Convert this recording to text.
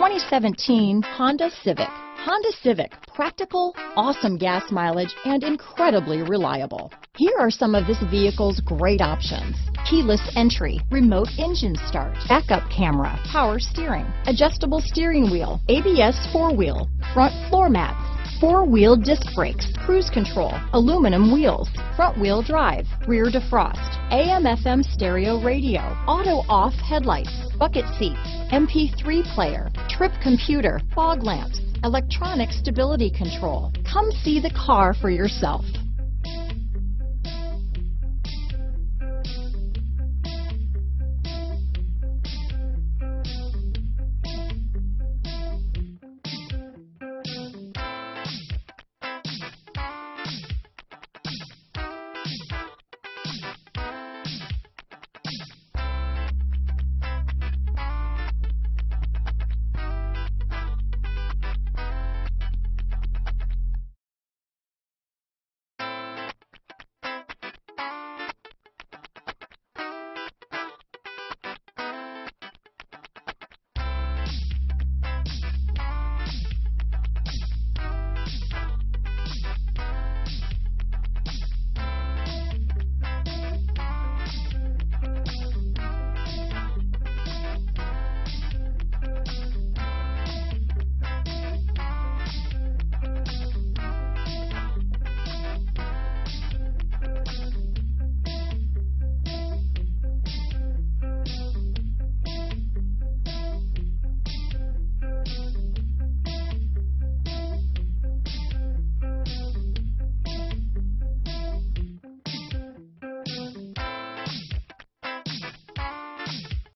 2017 Honda Civic. Honda Civic, practical, awesome gas mileage, and incredibly reliable. Here are some of this vehicle's great options. Keyless entry, remote engine start, backup camera, power steering, adjustable steering wheel, ABS four-wheel, front floor mats, four-wheel disc brakes, cruise control, aluminum wheels, front-wheel drive, rear defrost, AM-FM stereo radio, auto-off headlights, bucket seats, MP3 player, trip computer, fog lamps, electronic stability control. Come see the car for yourself.